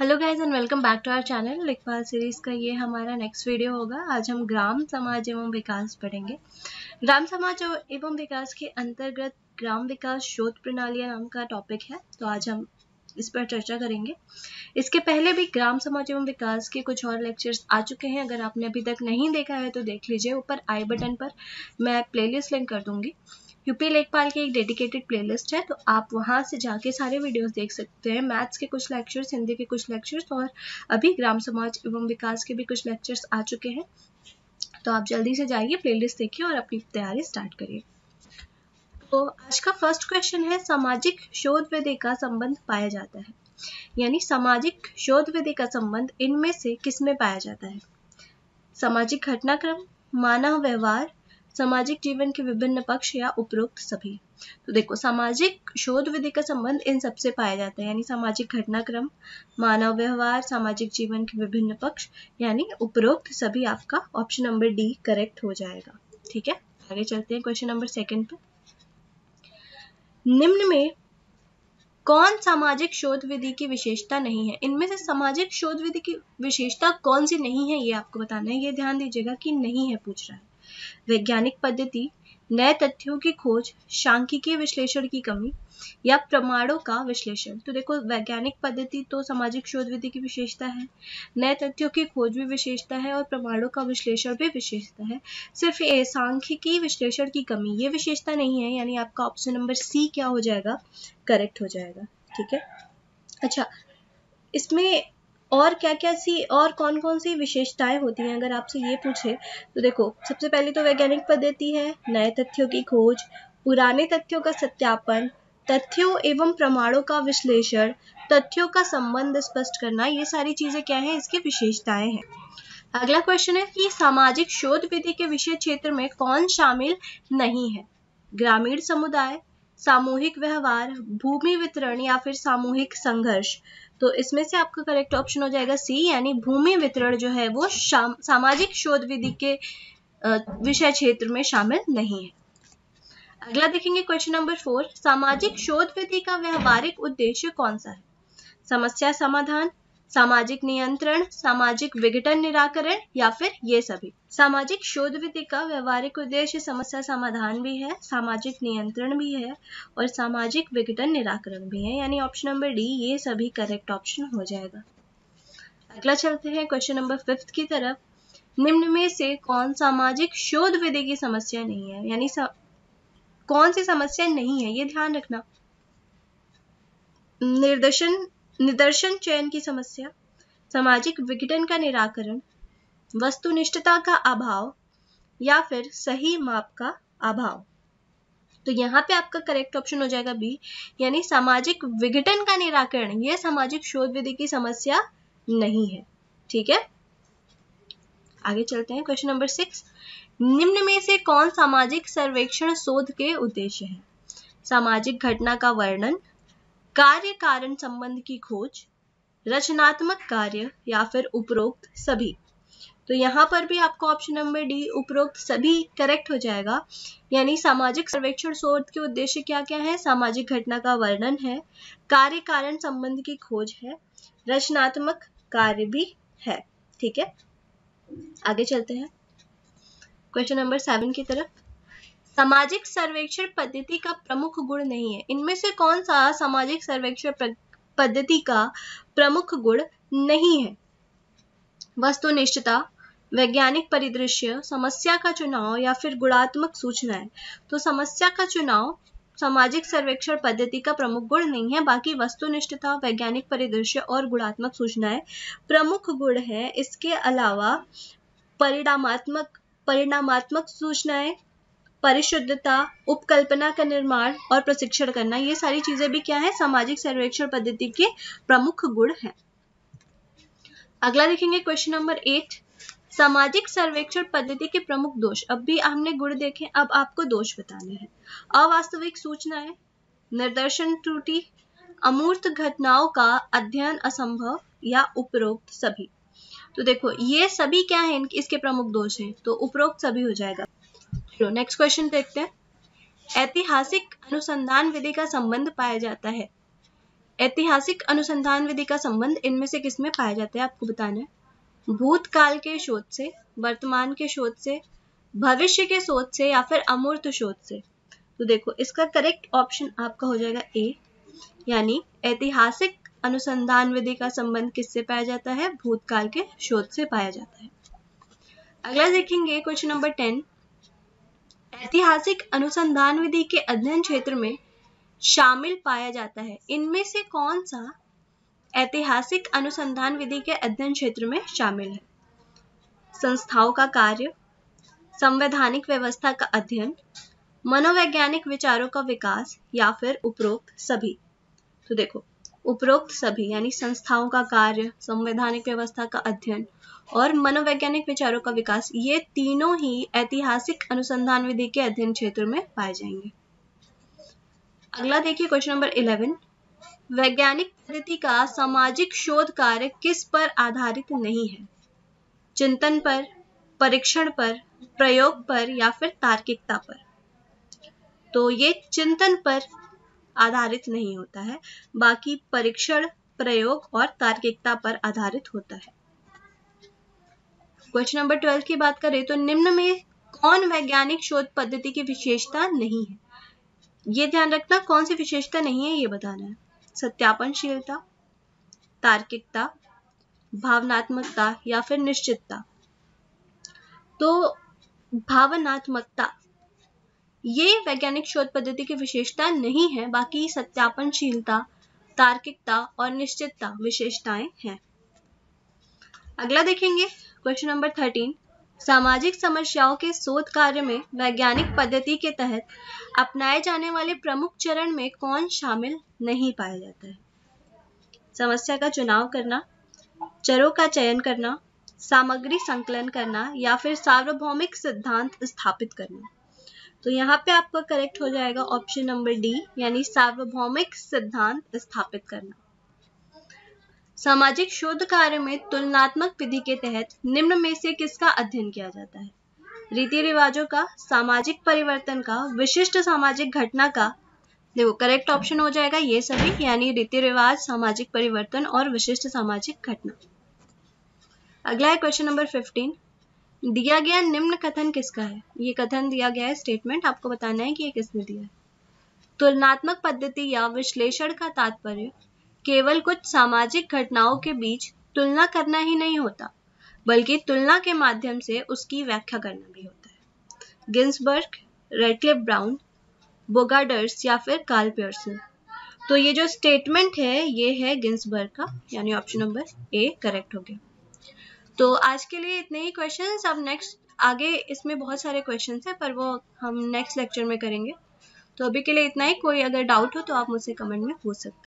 Hello guys and welcome back to our channel Lekhpal series का ये हमारा next video होगा। आज हम ग्राम समाज एवं विकास पढ़ेंगे। ग्राम समाज एवं विकास के अंतर्गत ग्राम विकास शोध प्रणाली नाम का टॉपिक है तो आज हम इस पर चर्चा करेंगे। इसके पहले भी ग्राम समाज एवं विकास के कुछ और लेक्चर्स आ चुके हैं। अगर आपने अभी तक नहीं देखा है तो देख लीजिए। ऊपर आई बटन पर मैं प्लेलिस्ट लिंक कर दूँगी। यूपी लेखपाल की एक डेडिकेटेड प्लेलिस्ट है तो आप वहाँ से जाके सारे वीडियोस देख सकते हैं। मैथ्स के कुछ लेक्चर्स हिंदी के कुछ लेक्चर्स और अभी ग्राम समाज एवं विकास के भी कुछ लेक्चर्स आ चुके हैं। तो आप जल्दी से जाइए प्लेलिस्ट देखिए और अपनी तैयारी स्टार्ट करिए। तो आज का फ़र्स्ट क्वेश्चन है, सामाजिक शोध विधि का संबंध पाया जाता है। यानी सामाजिक शोध विधि का संबंध इनमें से किसमें पाया जाता है? सामाजिक घटनाक्रम, मानव व्यवहार सामाजिक जीवन के विभिन्न पक्ष या उपरोक्त सभी। तो देखो, सामाजिक शोध विधि का संबंध इन सबसे पाया जाता है, यानी सामाजिक घटनाक्रम, मानव व्यवहार, सामाजिक जीवन के विभिन्न पक्ष, यानी उपरोक्त सभी आपका ऑप्शन नंबर डी करेक्ट हो जाएगा। ठीक है? आगे चलते हैं क्वेश्चन नंबर सेकंड पे। निम्न में कौन सामाजिक शोध विधि की विशेषता नहीं है? इनमें से सामाजिक शोध विधि की विशेषता कौन सी नहीं है, ये आपको बताना है। ये ध्यान दीजिएगा कि नहीं है पूछ रहा है। वैज्ञानिक पद्धति, नए तथ्यों की खोज, सांख्यिकीय विश्लेषण की कमी, या प्रमाणों का विश्लेषण। तो देखो, वैज्ञानिक पद्धति तो सामाजिक शोध विधि की विशेषता है। नए तथ्यों की खोज भी विशेषता है और प्रमाणों का विश्लेषण भी विशेषता है। सिर्फ़ ये सांख्यिकीय विश्लेषण की कमी, ये विशेषता नहीं है, यानी आपका ऑप्शन नंबर सी क्या हो जाएगा? करेक्ट हो जाएगा। ठीक है? अच्छा इसमें और क्या क्या सी और कौन कौन सी विशेषताएँ होती हैं? अगर आपसे ये पूछे तो देखो, सबसे पहले तो वैज्ञानिक पद्धति है, नए तथ्यों की खोज, पुराने तथ्यों का सत्यापन, तथ्यों एवं प्रमाणों का विश्लेषण, तथ्यों का संबंध स्पष्ट करना, ये सारी चीज़ें क्या है? इसकी विशेषताएँ हैं। अगला क्वेश्चन है कि सामाजिक शोध विधि के विषय क्षेत्र में कौन शामिल नहीं है? ग्रामीण समुदाय सामूहिक व्यवहार, भूमि वितरण या फिर सामूहिक संघर्ष। तो इसमें से आपका करेक्ट ऑप्शन हो जाएगा सी यानी भूमि वितरण जो है वो सामाजिक शोध विधि के विषय क्षेत्र में शामिल नहीं है। अगला देखेंगे क्वेश्चन नंबर फोर सामाजिक शोध विधि का व्यवहारिक उद्देश्य कौन सा है? समस्या समाधान सामाजिक नियंत्रण, सामाजिक विघटन निराकरण या फिर ये सभी। सामाजिक शोध विधि का व्यवहारिक उद्देश्य समस्या समाधान भी है, सामाजिक नियंत्रण भी है और सामाजिक विघटन निराकरण भी है। यानी ऑप्शन नंबर डी ये सभी करेक्ट ऑप्शन हो जाएगा। अगला चलते हैं क्वेश्चन नंबर फिफ्थ की तरफ़। निम्न में से कौन सामाजिक शोध विधि की समस्या नहीं है? यानी कौन सी समस्या नहीं है? ये ध्यान रखना। निर्देशन निदर्शन चयन की समस्या, सामाजिक विघटन का निराकरण, वस्तुनिष्ठता का अभाव, या फिर सही माप का अभाव। तो यहाँ पे आपका करेक्ट ऑप्शन हो जाएगा बी यानी सामाजिक विघटन का निराकरण। यह सामाजिक शोध विधि की समस्या नहीं है। ठीक है? आगे चलते हैं क्वेश्चन नंबर सिक्स निम्न में से कौन सामाजिक सर्वेक्षण शोध के उद्देश्य है? सामाजिक घटना का वर्णन कार्य कारण संबंध की खोज, रचनात्मक कार्य या फिर उपरोक्त सभी। तो यहाँ पर भी आपको ऑप्शन नंबर डी उपरोक्त सभी करेक्ट हो जाएगा। यानी सामाजिक सर्वेक्षण शोध के उद्देश्य क्या क्या है? सामाजिक घटना का वर्णन है, कार्य कारण संबंध की खोज है, रचनात्मक कार्य भी है। ठीक है? आगे चलते हैं। क्वेश्चन नंबर सेवन की तरफ़। सामाजिक सर्वेक्षण पद्धति का प्रमुख गुण नहीं है। इनमें से कौन सा सामाजिक सर्वेक्षण पद्धति का प्रमुख गुण नहीं है? वस्तुनिष्ठता, वैज्ञानिक परिदृश्य, समस्या का चुनाव या फिर गुणात्मक सूचनाएँ। तो समस्या का चुनाव सामाजिक सर्वेक्षण पद्धति का प्रमुख गुण नहीं है, बाकी वस्तुनिष्ठता, वैज्ञानिक परिदृश्य और गुणात्मक सूचनाएँ प्रमुख गुण है। इसके अलावा परिणामात्मक परिणामात्मक सूचनाएँ परिशुद्धता, उपकल्पना का निर्माण और प्रशिक्षण करना, ये सारी चीज़ें भी क्या है? सामाजिक सर्वेक्षण पद्धति के प्रमुख गुण है। अगला देखेंगे क्वेश्चन नंबर एट। सामाजिक सर्वेक्षण पद्धति के प्रमुख दोष। अब भी हमने गुण देखे, अब आपको दोष बताने हैं। अवास्तविक सूचनाएँ निर्दर्शन त्रुटि, अमूर्त घटनाओं का अध्ययन असंभव या उपरोक्त सभी। तो देखो, ये सभी क्या है? इसके प्रमुख दोष हैं। तो उपरोक्त सभी हो जाएगा। चलो नेक्स्ट क्वेश्चन देखते हैं। ऐतिहासिक अनुसंधान विधि का संबंध पाया जाता है। ऐतिहासिक अनुसंधान विधि का संबंध इनमें से किसमें पाया जाता है, आपको बताना है? भूतकाल के शोध से, वर्तमान के शोध से, भविष्य के शोध से या फिर अमूर्त शोध से? तो देखो, इसका करेक्ट ऑप्शन आपका हो जाएगा ए यानी ऐतिहासिक अनुसंधान विधि का संबंध किससे पाया जाता है? भूतकाल के शोध से पाया जाता है। अगला देखेंगे क्वेश्चन नंबर टेन। ऐतिहासिक अनुसंधान विधि के अध्ययन क्षेत्र में शामिल पाया जाता है। इनमें से कौन सा ऐतिहासिक अनुसंधान विधि के अध्ययन क्षेत्र में शामिल है? संस्थाओं का कार्य, संवैधानिक व्यवस्था का अध्ययन, मनोवैज्ञानिक विचारों का विकास या फिर उपरोक्त सभी? तो देखो उपरोक्त सभी, यानी संस्थाओं का कार्य, संवैधानिक व्यवस्था का अध्ययन और मनोवैज्ञानिक विचारों का विकास, ये तीनों ही ऐतिहासिक अनुसंधान विधि के अध्ययन क्षेत्र में पाए जाएँगे। अगला देखिए क्वेश्चन नंबर इलेवन। वैज्ञानिक पद्धति का सामाजिक शोध कार्य किस पर आधारित नहीं है? चिंतन पर, परीक्षण पर, प्रयोग पर या फिर तार्किकता पर? तो ये चिंतन पर आधारित नहीं होता है, बाकी परीक्षण, प्रयोग और तार्किकता पर आधारित होता है। क्वेश्चन नंबर ट्वेल्व की बात करें तो निम्न में कौन वैज्ञानिक शोध पद्धति की विशेषता नहीं है? ये ध्यान रखना कौन सी विशेषता नहीं है, ये बताना है। सत्यापनशीलता, तार्किकता, भावनात्मकता या फिर निश्चितता। तो भावनात्मकता ये वैज्ञानिक शोध पद्धति की विशेषता नहीं है, बाकी सत्यापनशीलता, तार्किकता और निश्चितता विशेषताएँ हैं। अगला देखेंगे क्वेश्चन नंबर थर्टीन सामाजिक समस्याओं के शोध कार्य में वैज्ञानिक पद्धति के तहत अपनाए जाने वाले प्रमुख चरण में कौन शामिल नहीं पाया जाता है? समस्या का चुनाव करना, चरों का चयन करना, सामग्री संकलन करना या फिर सार्वभौमिक सिद्धांत स्थापित करना। तो यहाँ पे आपका करेक्ट हो जाएगा ऑप्शन नंबर डी यानी सार्वभौमिक सिद्धांत स्थापित करना। सामाजिक शोध कार्य में तुलनात्मक विधि के तहत निम्न में से किसका अध्ययन किया जाता है? रीति रिवाजों का, सामाजिक परिवर्तन का, विशिष्ट सामाजिक घटना का। देखो करेक्ट ऑप्शन हो जाएगा ये सभी, यानी रीति रिवाज, सामाजिक परिवर्तन और विशिष्ट सामाजिक घटना। अगला है क्वेश्चन नंबर फिफ्टीन दिया गया निम्न कथन किसका है? ये कथन दिया गया है स्टेटमेंट आपको बताना है कि ये किसने दिया है। तुलनात्मक पद्धति या विश्लेषण का तात्पर्य, केवल कुछ सामाजिक घटनाओं के बीच तुलना करना ही नहीं होता, बल्कि तुलना के माध्यम से उसकी व्याख्या करना भी होता है। गिन्सबर्ग रेडक्लिप ब्राउन, बोगाडर्स या फिर कार्ल पियर्सन। तो ये जो स्टेटमेंट है, ये है गिन्सबर्ग का, यानी ऑप्शन नंबर ए करेक्ट हो गया। तो आज के लिए इतने ही क्वेश्चन अब नेक्स्ट आगे इसमें बहुत सारे क्वेश्चन हैं, पर वो हम नेक्स्ट लेक्चर में करेंगे। तो अभी के लिए इतना ही। कोई अगर डाउट हो तो आप मुझसे कमेंट में पूछ सकते